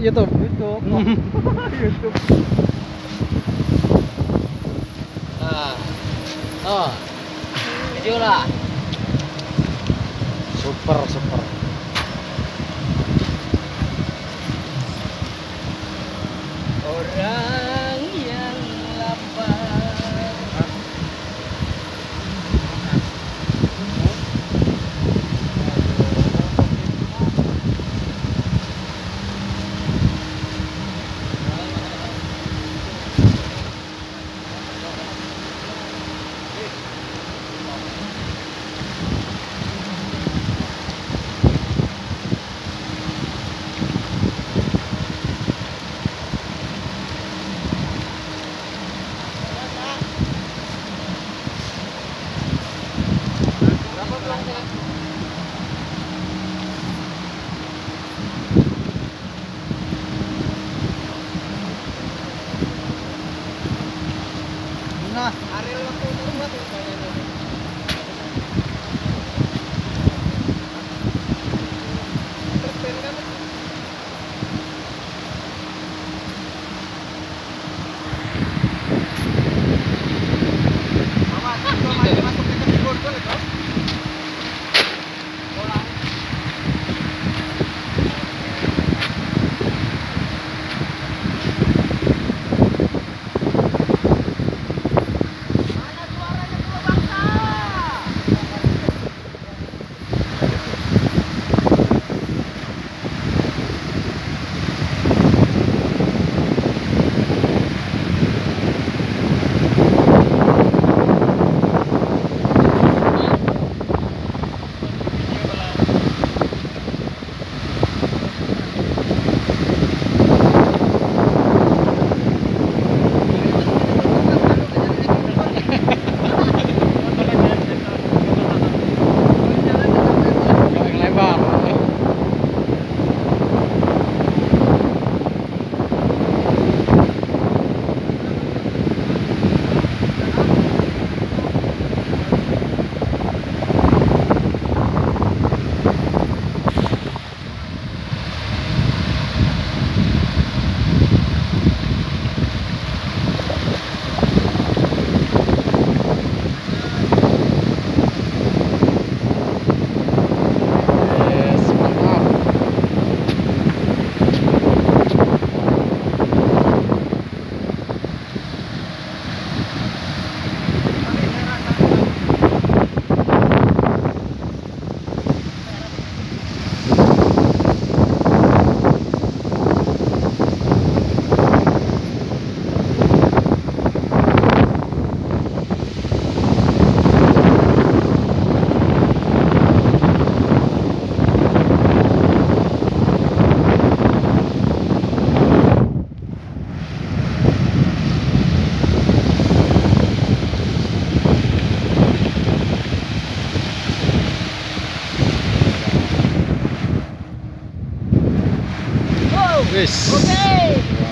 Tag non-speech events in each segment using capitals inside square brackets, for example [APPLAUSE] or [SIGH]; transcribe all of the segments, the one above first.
YouTube. YouTube. YouTube. [LAUGHS] Nah. Oh. Video lah. Super, super. vez. Okay.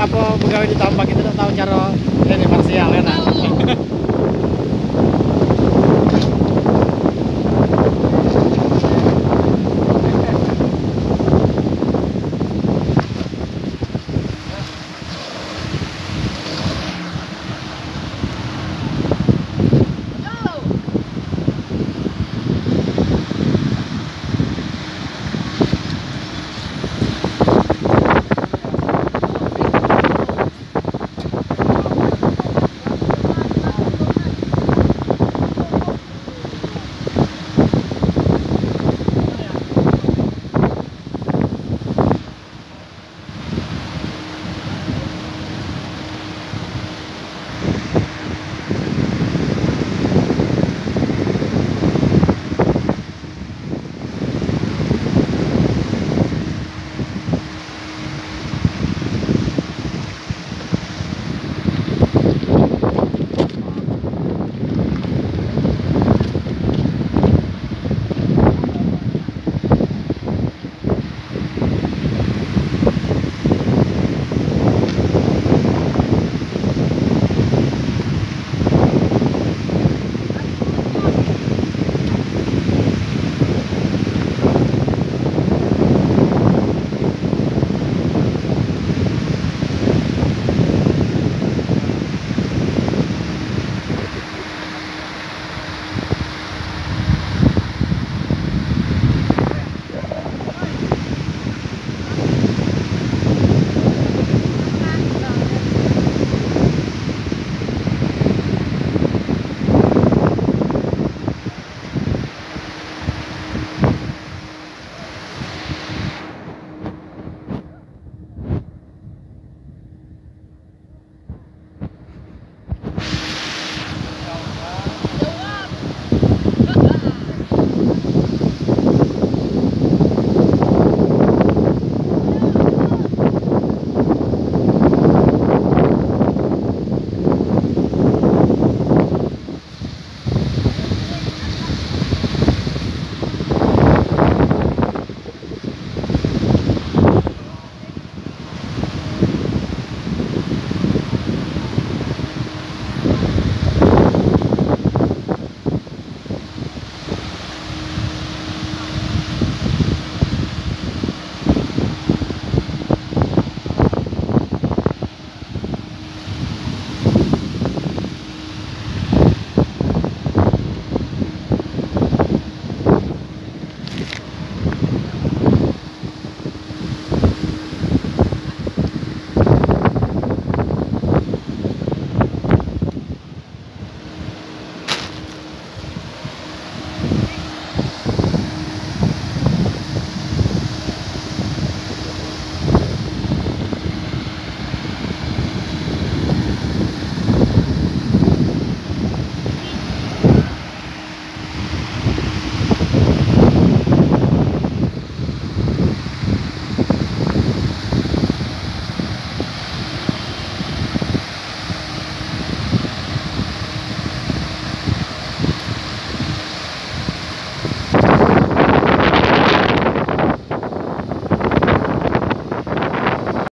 apa pegawai di tambak itu tahu cara ini parsial ya.